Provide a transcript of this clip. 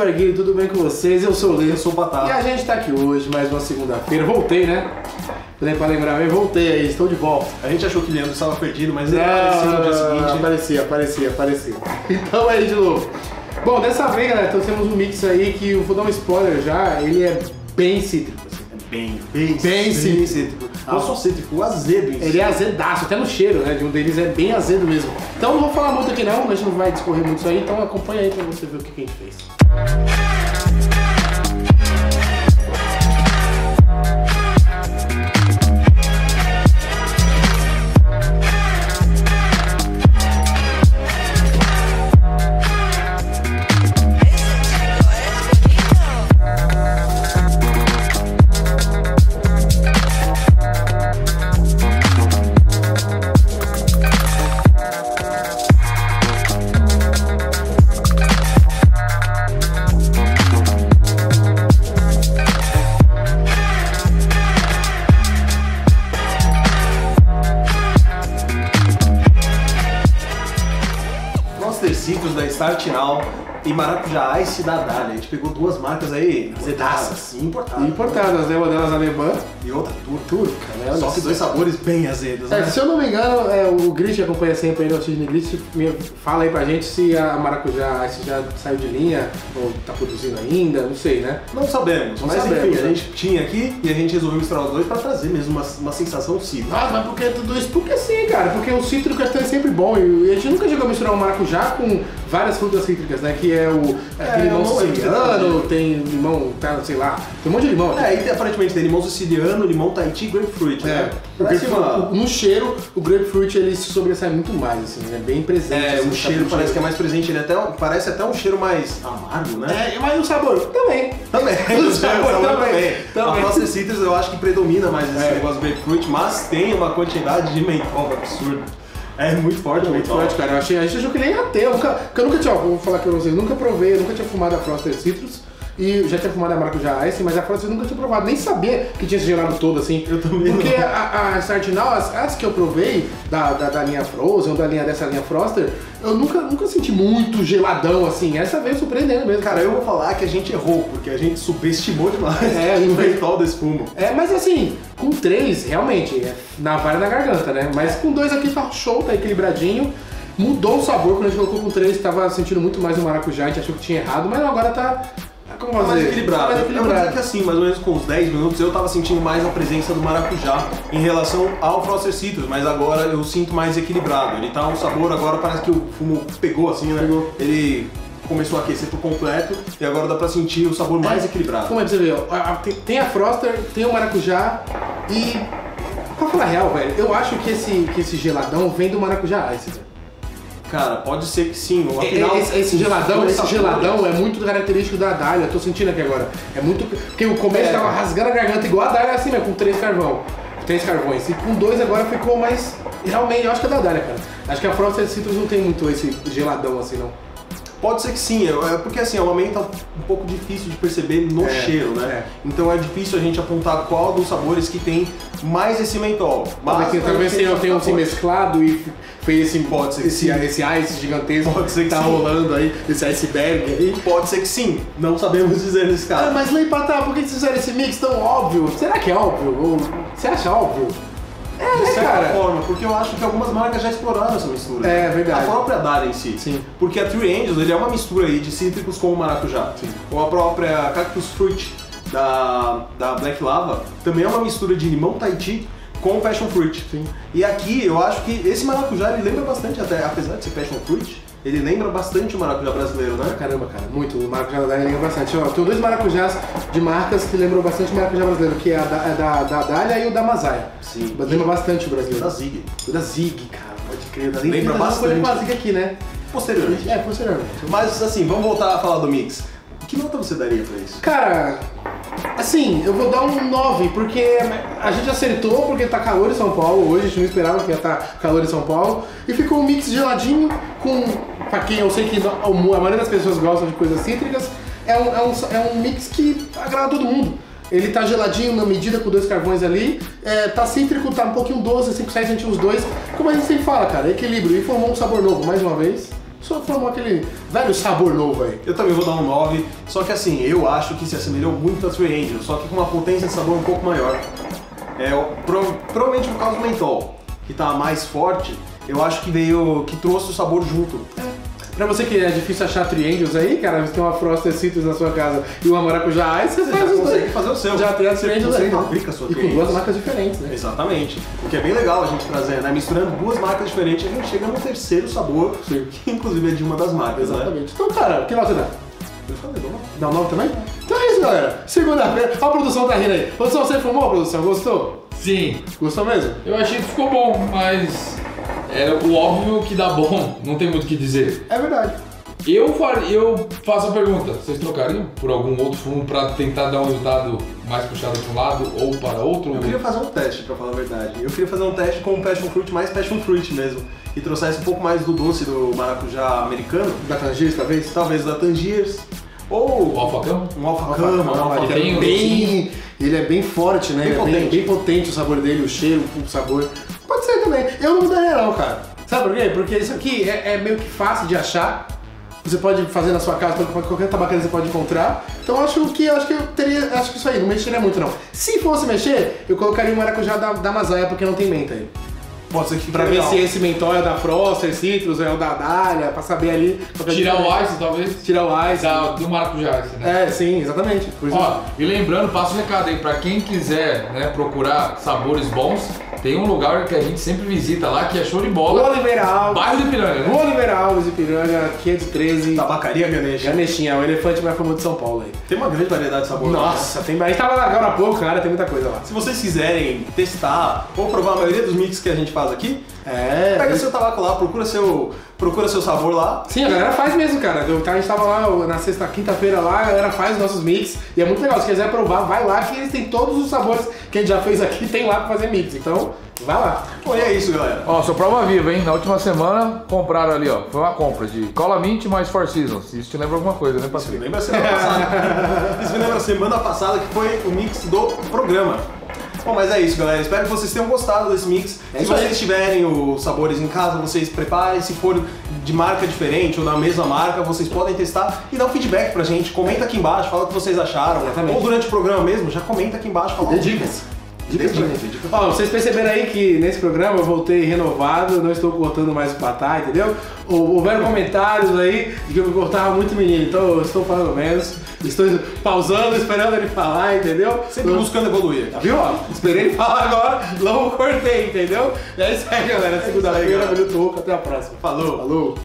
do Arguilho, tudo bem com vocês? Eu sou o Lê. Eu sou o Batata. E a gente tá aqui hoje, mais uma segunda-feira. Voltei, né? Pra lembrar, voltei aí, estou de volta. A gente achou que o Leandro estava perdido, mas ele apareceu no dia seguinte. Aparecia, aparecia, aparecia. Então aí de novo. Bom, dessa vez, galera, então temos um mix aí que eu vou dar um spoiler já, ele é bem cítrico. assim. Bem, bem, Bem cítrico. cítrico. Não só cítrico, azedo. Ele é azedaço, até no cheiro, né? De um deles é bem azedo mesmo. Então não vou falar muito aqui não, a gente não vai discorrer muito isso aí, então acompanha aí pra você ver o que, que a gente fez. Thank you. Start Now e Maracujá Ice da Dália. A gente pegou duas marcas aí Azedaças. importadas. Importadas, né? Uma delas alemã, E outra turca. turca, né? Só que dois sabores bem azedos, né? É, se eu não me engano, é, o Gris que acompanha sempre aí no Cisne Gris, fala aí pra gente se a Maracujá se já saiu de linha ou tá produzindo ainda, não sei, né? Não sabemos, Não mas sabemos, enfim, a né? gente tinha aqui e a gente resolveu misturar os dois pra trazer mesmo uma, uma sensação cítrica. Nossa, mas porque tudo isso? Porque sim, cara, porque o cítrico é sempre bom e a gente nunca chegou a misturar um maracujá com várias frutas cítricas, né? Que é o É, limão eu não lembro siciliano, tem limão, tá, sei lá, tem um monte de limão. aqui. É, e tem- aparentemente tem limão siciliano, limão Tahiti e grapefruit, É, né? o grapefruit- uma... no cheiro, o grapefruit ele se sobressai muito mais, assim, é bem presente. É, assim, o cheiro parece que é mais presente, ele até parece até um cheiro mais amargo, né? É, mas o sabor também. Também, O sabor também, também. A Foster Citrus eu acho que predomina mais esse É. negócio do grapefruit, mas tem uma quantidade de mentol absurda. É muito forte o Muito mentol. forte, cara. Eu achei, a gente achou que nem ia ter. Eu nunca, eu nunca tinha, vou falar pra vocês, nunca provei, eu nunca tinha fumado a Froster Citrus. E já tinha fumado a Maracujá Ice, mas a Froster eu nunca tinha provado. Nem sabia que tinha esse gelado todo assim. Eu também Porque não. a, a Now, as, as que eu provei, da, da, da linha Frozen, ou da linha dessa linha Froster, eu nunca, nunca senti muito geladão assim. Essa veio surpreendendo mesmo. Cara, eu vou falar que a gente errou, porque a gente subestimou demais É, o mentol desse fumo. É, mas assim, com três, realmente, é na vara na garganta, né? Mas com dois aqui tá show, tá equilibradinho. Mudou o sabor quando a gente colocou com três, tava sentindo muito mais o maracujá, a gente achou que tinha errado, mas agora tá. Como Tá fazer? mais equilibrado. Tá mais Eu vou dizer que equilibrado. assim, mais ou menos com uns 10 minutos, eu tava sentindo mais a presença do maracujá em relação ao Froster Citrus, mas agora eu sinto mais equilibrado. Ele tá um sabor, agora parece que o fumo pegou assim, né? Pegou. Ele começou a aquecer por completo e agora dá pra sentir o sabor mais equilibrado. Como é pra você ver? tem- a Froster, tem o maracujá e. Pra falar real, velho, eu acho que esse, que esse geladão vem do maracujá Ice, velho. Cara, pode ser que sim. Afinal, Esse, esse geladão, esse geladão é muito característico da Dália, eu tô sentindo aqui agora. É muito. Porque o começo É. tava rasgando a garganta igual a Dália assim mesmo, com três carvão. Três carvões. E com dois agora ficou mais. Realmente, eu acho que é da Dália, cara. Acho que a Frost Citrus não tem muito esse geladão assim, não. Pode ser que sim, é é porque assim, é uma menta um pouco difícil de perceber no É, cheiro, né? é. Então é difícil a gente apontar qual dos sabores que tem mais esse mentol. Mas Mas aqui, talvez tenha, tenha um se mesclado e fez esse, Pode ser que esse, esse ice gigantesco Pode ser que tá sim. rolando aí, esse iceberg aí. Pode ser que sim, não sabemos dizer nesse Ah, caso. mas Lei Patá, por que vocês fizeram esse mix tão óbvio? Será que é óbvio? Ou você acha óbvio? É, de né, certa cara? forma, porque eu acho que algumas marcas já exploraram essa mistura. É, verdade. A própria Dara em si. Sim. Porque a Three Angels ele é uma mistura aí de cítricos com o maracujá. Sim. Ou a própria Cactus Fruit da, da Black Lava também é uma mistura de limão Tahiti com passion fruit. Sim. E aqui eu acho que esse maracujá ele lembra bastante, até apesar de ser passion fruit, ele lembra bastante o maracujá brasileiro, né? Caramba, cara, muito. O maracujá da lembra bastante. Ó, tem dois maracujás de marcas que lembram bastante o maracujá brasileiro, que é a da, é da, da Dália e o da Mazaia. Sim. Mas lembra bastante o brasileiro. Da Zig. O da Zig, cara, pode crer. Da Zig Lembra tá bastante. a Zig aqui, né? Posteriormente. É, posteriormente. Mas assim, vamos voltar a falar do mix. Que nota você daria pra isso? Cara, assim, eu vou dar um 9, porque a gente acertou porque tá calor em São Paulo hoje, a gente não esperava que ia estar calor em São Paulo. E ficou um mix geladinho com, pra quem eu sei que a maioria das pessoas gostam de coisas cítricas, é um, é um, é um mix que agrada todo mundo. Ele tá geladinho na medida com dois carvões ali, é, tá cítrico, tá um pouquinho doce, 5, 6 centímetros os dois. Como a gente sempre fala, cara, equilíbrio. E formou um sabor novo, mais uma vez. só formou aquele velho sabor novo aí. Eu também vou dar um 9, só que assim, eu acho que se assemelhou muito a True Angel, só que com uma potência de sabor um pouco maior. É, pro- provavelmente por causa do mentol, que tá mais forte, eu acho que veio, que trouxe o sabor junto. Pra você que é difícil achar triangles aí, cara, você tem uma Frosted Citrus na sua casa e uma maracujá, aí você Você faz já consegue dois. fazer o seu. Já tem Você- triangles você aí. né? fabrica a sua E com duas marcas diferentes, né? Exatamente. O que é bem legal a gente trazer, né? Misturando duas marcas diferentes, a gente chega no terceiro sabor, Sim. que inclusive é de uma das marcas, né? Exatamente. Então, cara, que nota dá? Eu falei, vamos lá. Dá um 9 também? Então é isso, galera. Segunda-feira. Ó, a produção tá rindo aí. Produção, você fumou, produção? Gostou? Sim, Gostou mesmo? eu achei que ficou bom, mas é o óbvio que dá bom, não tem muito o que dizer. É verdade. Eu, far, eu faço a pergunta, vocês trocariam por algum outro fumo pra tentar dar um resultado mais puxado para um lado ou para outro? Eu queria fazer um teste, pra falar a verdade. Eu queria fazer um teste com o passion fruit, mais passion fruit mesmo. E trouxesse um pouco mais do doce do maracujá americano, Da Tangiers, talvez? talvez da Tangiers, O ou alfacão? um alfacama, um Alfacama, alfacama. ele é bem, ele é bem forte, né? Bem ele é bem, potente. bem potente o sabor dele, o cheiro, o sabor. Ser também. Eu não mudaria não, cara. Sabe por quê? Porque isso aqui é, é meio que fácil de achar. Você pode fazer na sua casa, qualquer- tabacaria você pode encontrar. Então acho que acho que eu teria. Acho que isso aí, não mexeria muito não. Se fosse mexer, eu colocaria o maracujá da, da Mazaia, porque não tem menta aí. Pode ser que fique Pra ver se esse mentol é o da Froster, Citrus, é o da Dália, pra saber ali. é Tirar o ice, talvez? Tirar o ice. Da, do maracujá, né? É, sim, exatamente. Ó, e lembrando, passo o recado aí, pra quem quiser né, procurar sabores bons, tem um lugar que a gente sempre visita lá, que é show de bola, Oliveira Alves. bairro de Piranga, né? O Oliveira Alves e Piranga, 513. Tabacaria Ganesha. Ganeshinha, o elefante mais famoso de São Paulo aí. Tem uma grande variedade de sabor. lá. Nossa, tem, a gente tava lá agora há pouco, cara, tem muita coisa lá. Se vocês quiserem testar ou provar a maioria dos mix que a gente faz aqui, É. pega seu tabaco lá, procura seu, procura seu sabor lá. Sim, a galera faz mesmo, cara. Eu- A gente tava lá na sexta, quinta-feira lá, a galera faz os nossos mix e é muito legal. Se quiser provar, vai lá que eles têm todos os sabores que a gente já fez aqui, tem lá pra fazer mix. Então, vai lá. Bom, e é isso, galera. Ó, sou prova viva, hein? Na última semana compraram ali, ó. Foi uma compra de Cola Mint mais Four Seasons. Isso te lembra alguma coisa, né, Isso me Patrick? lembra a semana passada. Isso me lembra a semana passada que foi o mix do programa. Bom, mas é isso, galera. Espero que vocês tenham gostado desse mix. É Se vocês tiverem os sabores em casa, vocês preparem. Se for de marca diferente ou da mesma marca, vocês podem testar e dar um feedback pra gente. Comenta aqui embaixo, fala o que vocês acharam. Exatamente. Ou durante o programa mesmo, já comenta aqui embaixo. Fala Dê ó, vocês perceberam aí que nesse programa eu voltei renovado, não estou cortando mais o patá, entendeu? Hou- Houveram comentários aí de que eu cortava muito menino, então eu estou falando menos, estou pausando, esperando ele falar, entendeu? Sempre buscando evoluir. Tá viu? Ó, esperei ele falar agora, logo cortei, entendeu? É isso aí, galera. Segunda-feira, galera. minuto até a próxima. Falou. Falou!